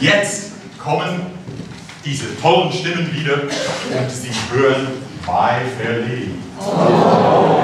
Jetzt kommen diese tollen Stimmen wieder und Sie hören My Fair Lady. Oh.